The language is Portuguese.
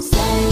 Say